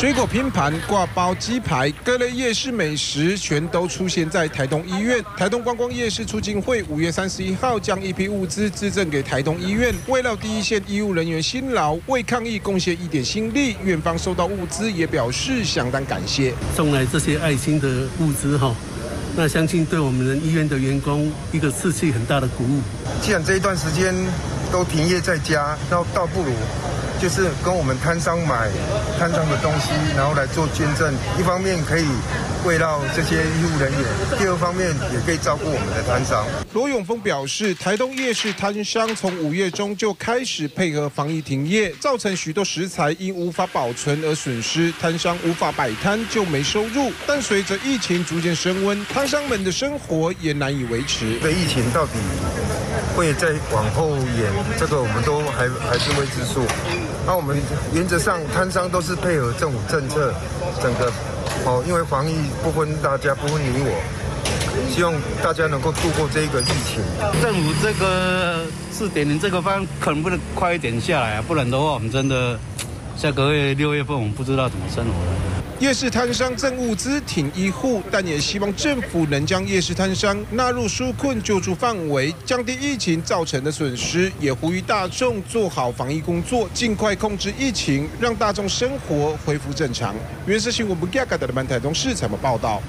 水果拼盘、挂包、鸡排，各类夜市美食全都出现在台东医院。台东观光夜市促进会五月三十一号将一批物资资赠给台东医院，为了第一线医务人员辛劳，为抗疫贡献一点心力。院方收到物资也表示相当感谢，送来这些爱心的物资哈，那相信对我们的医院的员工一个士气很大的鼓舞。既然这一段时间都停业在家，那倒不如。就是跟我们摊商买摊商的东西，然后来做捐赠。一方面可以慰劳这些医护人员，第二方面也可以照顾我们的摊商。罗永峰表示，台东夜市摊商从五月中就开始配合防疫停业，造成许多食材因无法保存而损失，摊商无法摆摊就没收入。但随着疫情逐渐升温，摊商们的生活也难以维持。这疫情到底会再往后延，这个我们都还还是未知数。那我们原则上摊商都是配合政府政策，整个哦，因为防疫不分大家不分你我，希望大家能够度过这个疫情。政府这个四点零这个方可能不能快一点下来啊，不然的话我们真的下个月六月份我们不知道怎么生活了。夜市摊商赠物资挺医护，但也希望政府能将夜市摊商纳入纾困救助范围，降低疫情造成的损失。也呼吁大众做好防疫工作，尽快控制疫情，让大众生活恢复正常。原新闻不亚的台东市采访报道。